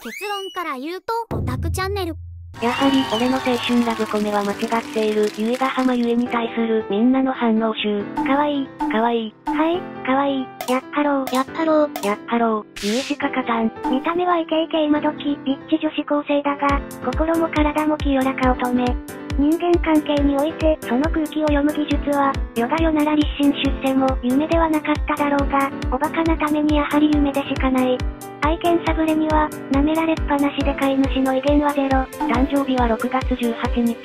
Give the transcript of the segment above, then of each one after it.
結論から言うと、オタクチャンネル。やはり、俺の青春ラブコメは間違っている。ゆえが浜ゆえに対するみんなの反応集。かわいい、かわいい。はい、かわいい。やっはろう、やっはろう、やっはろう。ゆえしか勝たん。見た目はイケイケ今時、リッチ女子高生だが、心も体も清らか乙女。人間関係において、その空気を読む技術は、世が世なら立身出世も夢ではなかっただろうが、おバカなためにやはり夢でしかない。愛犬サブレには、舐められっぱなしで飼い主の威厳はゼロ。誕生日は6月18日。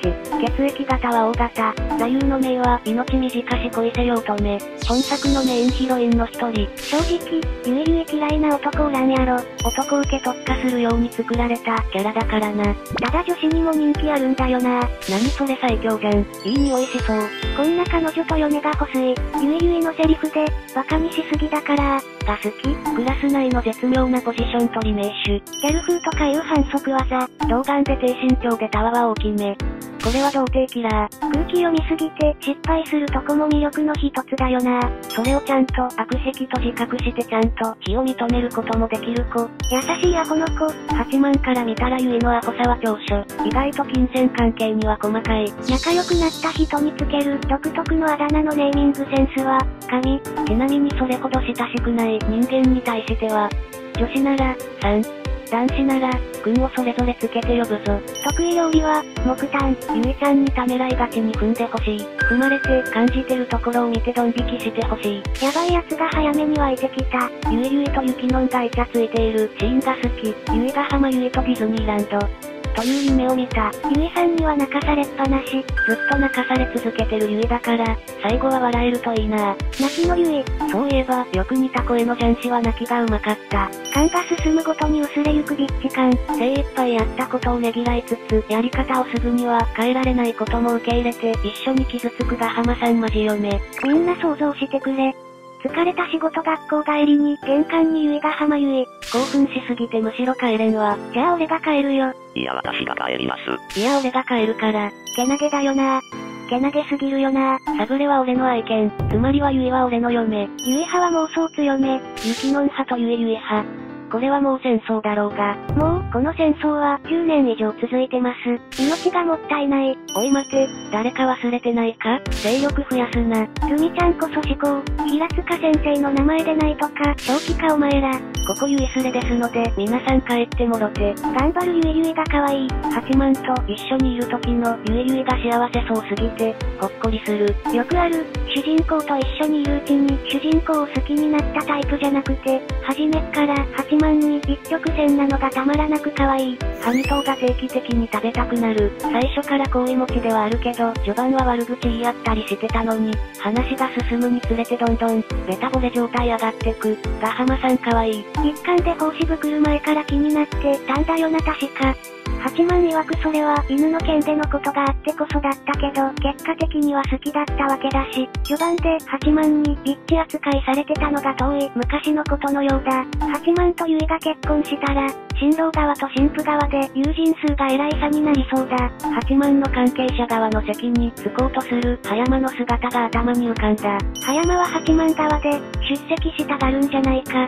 血液型は O 型。座右の銘は、命短し恋せよ乙女。本作のメインヒロインの一人。正直、ゆえゆえ嫌いな男おらんやろ。男受け特化するように作られたキャラだからな。ただ女子にも人気あるんだよな。何それ最強じゃん。いい匂いしそう。こんな彼女と嫁が欲しい。ゆえゆえのセリフで、バカにしすぎだから、が好きクラス内の絶妙なポジション取り名手。ギャル風とかいう反則技。童顔で低身長でタワーを決め。これは童貞キラー。空気読みすぎて失敗するとこも魅力の一つだよな。それをちゃんと悪癖と自覚してちゃんと非を認めることもできる子。優しいアホの子。8万から見たらゆえのアホさは長所。意外と金銭関係には細かい。仲良くなった人につける独特のあだ名のネーミングセンスは、神。ちなみにそれほど親しくない人間に対しては、女子なら、3。男子なら、君をそれぞれつけて呼ぶぞ。得意料理は、木炭。ゆいちゃんにためらいがちに踏んでほしい。踏まれて感じてるところを見てドン引きしてほしい。やばい奴が早めに湧いてきた。ゆいゆいと雪のんがイチャついているシーンが好き。ゆえが浜ゆいとディズニーランド。という夢を見た。ゆえさんには泣かされっぱなし。ずっと泣かされ続けてるゆえだから、最後は笑えるといいな。泣きのゆえ。そういえば、よく似た声のジャンシは泣きがうまかった。感が進むごとに薄れゆくビッチ感。精一杯やったことをねぎらいつつ、やり方をすぐには変えられないことも受け入れて、一緒に傷つくが浜さんマジ嫁。みんな想像してくれ。疲れた仕事学校帰りに、玄関にゆえが浜ゆえ。興奮しすぎてむしろ帰れんわ。じゃあ俺が帰るよ。いや私が帰ります。いや俺が帰るから、けなげだよな。けなげすぎるよな。サブレは俺の愛犬。つまりはゆえは俺の嫁。ゆえ派は妄想強め。ゆきのん派とゆえゆえ派。これはもう戦争だろうが。もう、この戦争は10年以上続いてます。命がもったいない。おい待て、誰か忘れてないか？勢力増やすな。つみちゃんこそ思考。平塚先生の名前でないとか、正気かお前ら。ここゆえすれですので、皆さん帰ってもろて。頑張るゆえゆえが可愛い。八幡と一緒にいる時のゆえゆえが幸せそうすぎて、ほっこりする。よくある、主人公と一緒にいるうちに、主人公を好きになったタイプじゃなくて、初めっから八幡に一直線なのがたまらなく可愛い。ハニトーが定期的に食べたくなる。最初から好意持ちではあるけど、序盤は悪口言い合ったりしてたのに、話が進むにつれてどんどん、ベタボレ状態上がってく。が浜さん可愛い。一巻で奉仕袋前から気になってたんだよな確か。八幡曰くそれは犬の件でのことがあってこそだったけど、結果的には好きだったわけだし、序盤で八幡にビッチ扱いされてたのが遠い昔のことのようだ。八幡とゆいが結婚したら、新郎側と新婦側で友人数が偉い差になりそうだ。八幡の関係者側の席に着こうとする葉山の姿が頭に浮かんだ。葉山は八幡側で出席したがるんじゃないか。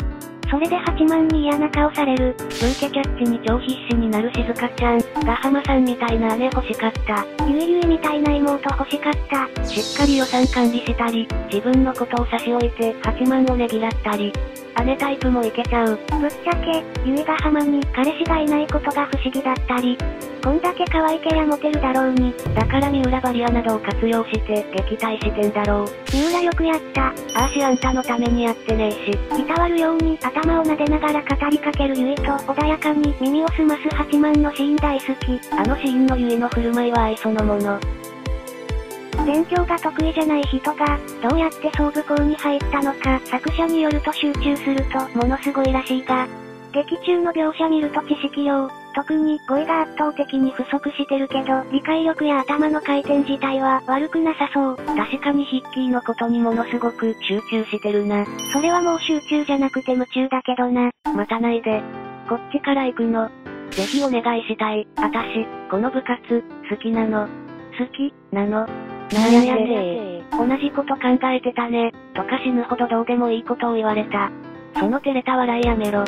それで8万に嫌な顔される。ブーケキャッチに超必死になる静香ちゃん。ガハマさんみたいな姉欲しかった。ゆいゆいみたいな妹欲しかった。しっかり予算管理したり、自分のことを差し置いて8万をねぎらったり。姉タイプもいけちゃう。ぶっちゃけ、ゆえが浜に彼氏がいないことが不思議だったり。こんだけ可愛けりゃモテるだろうに。だから三浦バリアなどを活用して撃退してんだろう。三浦よくやった。あーしあんたのためにやってねえし。いたわるように頭を撫でながら語りかけるゆえと穏やかに耳を澄ます八幡のシーン大好き。あのシーンのゆえの振る舞いは愛そのもの。勉強が得意じゃない人が、どうやって総武校に入ったのか、作者によると集中すると、ものすごいらしいが、劇中の描写見ると知識量、特に語彙が圧倒的に不足してるけど、理解力や頭の回転自体は悪くなさそう。確かにヒッキーのことにものすごく集中してるな。それはもう集中じゃなくて夢中だけどな。待たないで。こっちから行くの。ぜひお願いしたい。あたし、この部活、好きなの。好き、なの。なんやで同じこと考えてたね。とか死ぬほどどうでもいいことを言われた。その照れた笑いやめろ。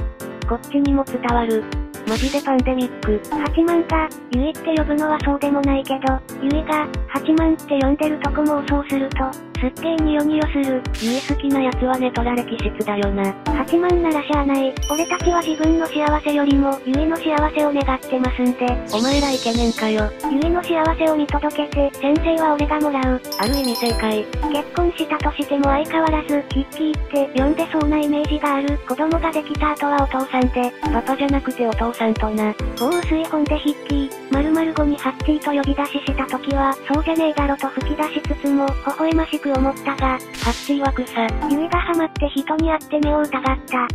こっちにも伝わる。マジでパンデミック。8万が、ゆいって呼ぶのはそうでもないけど、ゆいが、8万って呼んでるとこ妄想すると、すっげーニヨニヨする。ゆい好きなやつはネトラ歴質だよな。八幡ならしゃあない。俺たちは自分の幸せよりも、ゆいの幸せを願ってますんで。お前らイケメンかよ。ゆいの幸せを見届けて、先生は俺がもらう。ある意味正解。結婚したとしても相変わらず、キッキーって呼んでそうなイメージがある。子供ができた後はお父さんで、パパじゃなくてお父さんとな。某薄い本でヒッキー、〇〇語にハッティと呼び出しした時は、そうじゃねえだろと吹き出しつつも、微笑ましく思ったが、ハッティは草。ゆいがハマって人に会って目を疑った。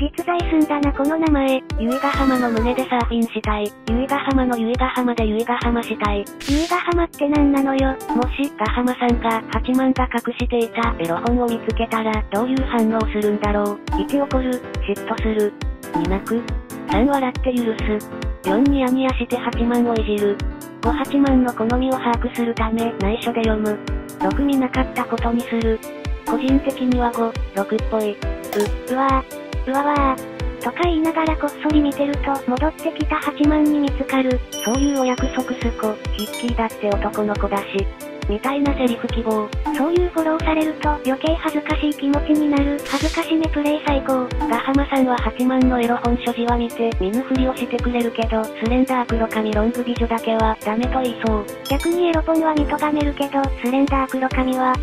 実在すんだなこの名前。ゆいが浜の胸でサーフィンしたい。ゆいが浜のゆいが浜でゆいが浜したい。ゆいがハマって何なのよ？もし、ガハマさんが、八幡が隠していたエロ本を見つけたら、どういう反応するんだろう。1怒る、嫉妬する。2泣く。3笑って許す。4ニヤニヤして8万をいじる。5、8万の好みを把握するため内緒で読む。6見なかったことにする。個人的には5、6っぽい。う、うわぁ、うわわぁ。とか言いながらこっそり見てると、戻ってきた8万に見つかる。そういうお約束すこ、ヒッキーだって男の子だし。みたいなセリフ希望。そういうフォローされると余計恥ずかしい気持ちになる。恥ずかしめプレイ最高。ガハマさんは8万のエロ本所持は見て見ぬふりをしてくれるけど、スレンダー黒髪ロング美女だけはダメと言いそう。逆にエロ本は見とがめるけど、スレンダー黒髪は、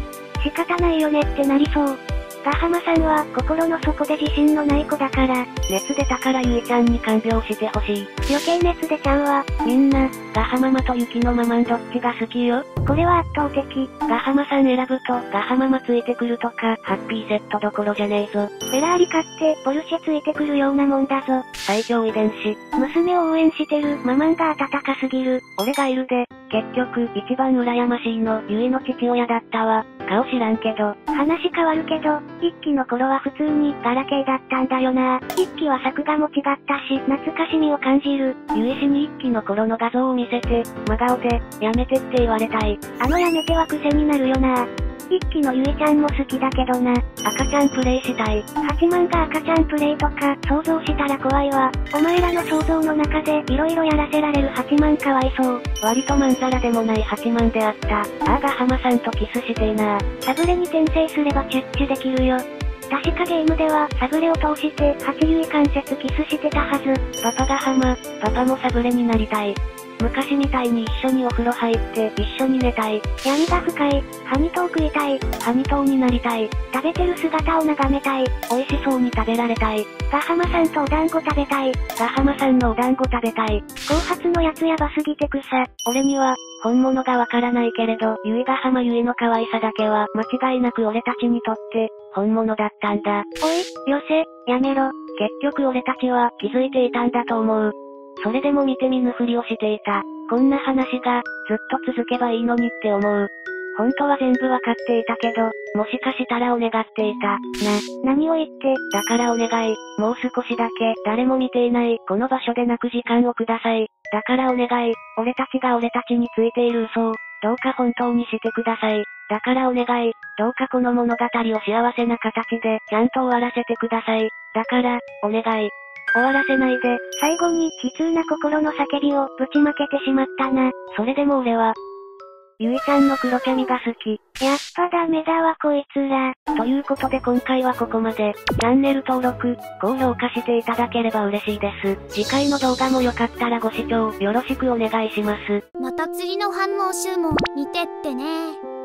仕方ないよねってなりそう。ガハマさんは心の底で自信のない子だから、熱出たからゆいちゃんに看病してほしい。余計熱出ちゃうわ。みんな、ガハママと雪のママンどっちが好きよこれは圧倒的。ガハマさん選ぶと、ガハママついてくるとか、ハッピーセットどころじゃねえぞ。フェラーリ買って、ポルシェついてくるようなもんだぞ。最強遺伝子。娘を応援してるママンが温かすぎる。俺がいるで、結局、一番羨ましいの、ゆいの父親だったわ。顔知らんけど。話変わるけど、一期の頃は普通にガラケーだったんだよな。一期は作画も違ったし、懐かしみを感じる。ゆえしに一期の頃の画像を見せて、真顔で、やめてって言われたい。あのやめては癖になるよな。一期のゆいちゃんも好きだけどな。赤ちゃんプレイしたい。八幡が赤ちゃんプレイとか想像したら怖いわ。お前らの想像の中で色々やらせられる八幡かわいそう。割とまんざらでもない八幡であった。あーが浜さんとキスしてえなサブレに転生すればチュッチュできるよ。確かゲームではサブレを通して八優関節キスしてたはず。パパが浜、パパもサブレになりたい。昔みたいに一緒にお風呂入って一緒に寝たい。闇が深い。ハニトー食いたい。ハニトーになりたい。食べてる姿を眺めたい。美味しそうに食べられたい。ガハマさんとお団子食べたい。ガハマさんのお団子食べたい。後発のやつやばすぎて草。俺には、本物がわからないけれど、ゆいが浜ゆいの可愛さだけは、間違いなく俺たちにとって、本物だったんだ。おい、よせ、やめろ。結局俺たちは気づいていたんだと思う。それでも見て見ぬふりをしていた。こんな話が、ずっと続けばいいのにって思う。本当は全部わかっていたけど、もしかしたらを願っていた。な、何を言って、だからお願い、もう少しだけ、誰も見ていない、この場所で泣く時間をください。だからお願い、俺たちが俺たちについている嘘を、どうか本当にしてください。だからお願い、どうかこの物語を幸せな形で、ちゃんと終わらせてください。だから、お願い。終わらせないで、最後に悲痛な心の叫びをぶちまけてしまったな。それでも俺は、ゆいちゃんの黒キャミが好き。やっぱダメだわこいつら。ということで今回はここまで。チャンネル登録、高評価していただければ嬉しいです。次回の動画もよかったらご視聴よろしくお願いします。また次の反応集も見てってね